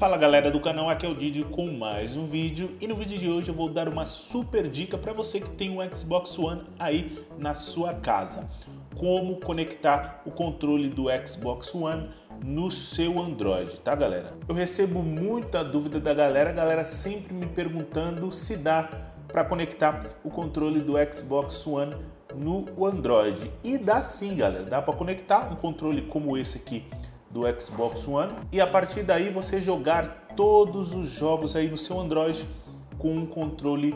Fala galera do canal, aqui é o Didi com mais um vídeo e no vídeo de hoje eu vou dar uma super dica para você que tem um Xbox One aí na sua casa. Como conectar o controle do Xbox One no seu Android, tá galera? Eu recebo muita dúvida da galera, a galera sempre me perguntando se dá para conectar o controle do Xbox One no Android. E dá sim, galera, dá para conectar um controle como esse aqui do Xbox One e a partir daí você jogar todos os jogos aí no seu Android com um controle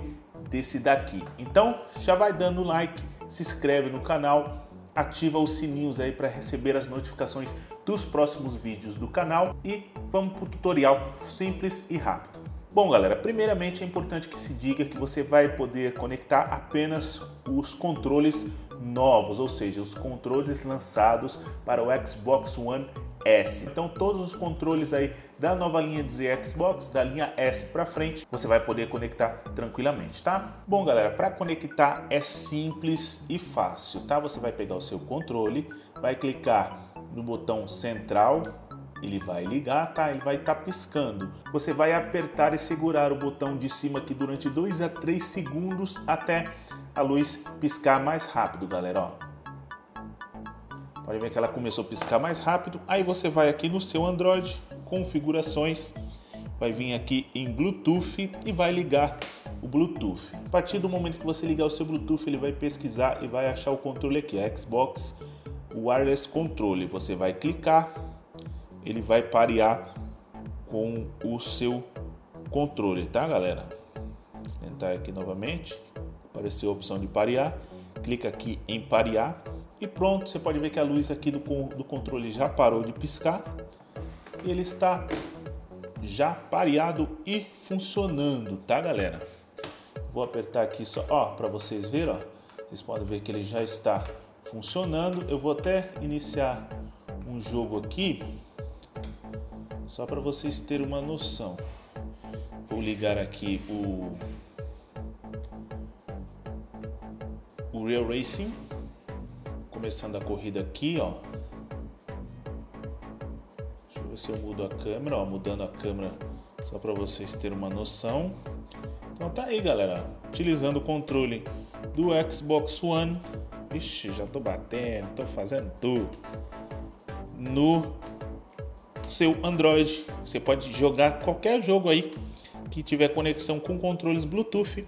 desse daqui. Então já vai dando like, se inscreve no canal, ativa os sininhos aí para receber as notificações dos próximos vídeos do canal e vamos para o tutorial simples e rápido. Bom galera, primeiramente é importante que se diga que você vai poder conectar apenas os controles novos, ou seja, os controles lançados para o Xbox One S. Então todos os controles aí da nova linha de Xbox, da linha S para frente, você vai poder conectar tranquilamente, tá? Bom galera, para conectar é simples e fácil, tá? Você vai pegar o seu controle, vai clicar no botão central, ele vai ligar, tá? Ele vai estar tá piscando. Você vai apertar e segurar o botão de cima aqui durante 2 a 3 segundos até a luz piscar mais rápido, galera, ó. Pode ver que ela começou a piscar mais rápido. Aí você vai aqui no seu Android, configurações, vai vir aqui em Bluetooth e vai ligar o Bluetooth. A partir do momento que você ligar o seu Bluetooth, ele vai pesquisar e vai achar o controle aqui, Xbox Wireless Controle. Você vai clicar, ele vai parear com o seu controle, tá galera? Vou tentar aqui novamente, apareceu a opção de parear, clica aqui em parear e pronto, você pode ver que a luz aqui do, do controle já parou de piscar. E ele está já pareado e funcionando, tá galera? Vou apertar aqui só, ó, para vocês verem, ó. Vocês podem ver que ele já está funcionando. Eu vou até iniciar um jogo aqui, só para vocês terem uma noção. Vou ligar aqui o o Real Racing começando a corrida aqui, ó. Deixa eu ver se eu mudo a câmera, ó, mudando a câmera só para vocês terem uma noção. Então tá aí, galera, utilizando o controle do Xbox One. Ixi, já tô batendo, tô fazendo tudo. No seu Android, você pode jogar qualquer jogo aí que tiver conexão com controles Bluetooth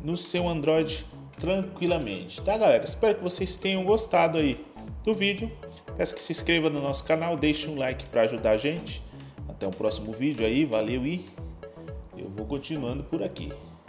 no seu Android tranquilamente, tá galera? Espero que vocês tenham gostado aí do vídeo. Peço que se inscreva no nosso canal, deixe um like para ajudar a gente. Até o próximo vídeo aí, valeu e eu vou continuando por aqui.